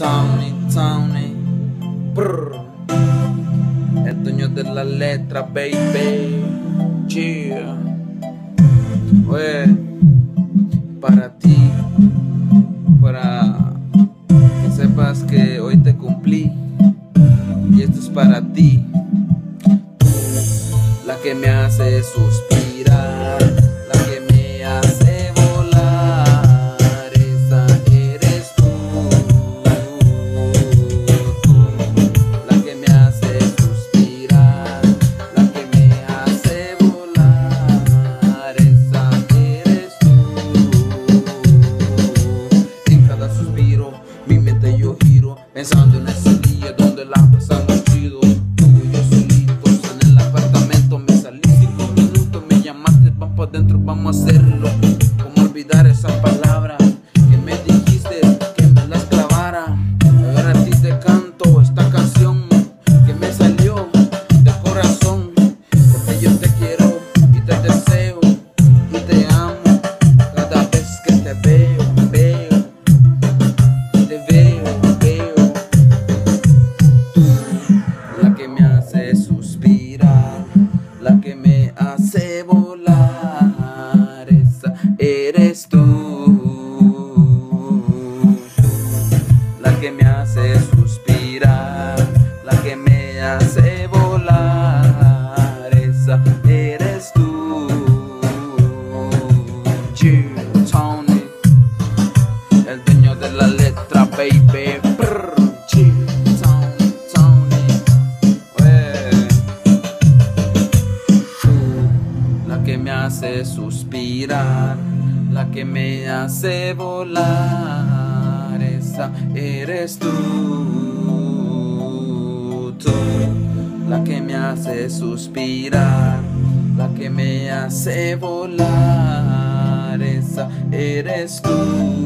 Tony, Tony. El dueño de la letra, baby. Yeah. para ti, para que sepas que hoy te cumplí. Y esto es para ti, la que me hace suspirar. Pensando en ese día donde la pasamos chido. Tú y yo solitos en el apartamento. Me salí cinco minutos, me llamaste, vamos para adentro, vamos a hacerlo hace volar, esa eres tú. Tony, el dueño de la letra, baby. la que me hace suspirar. La que me hace volar, esa eres tú, la que me hace suspirar, la que me hace volar, esa eres tú.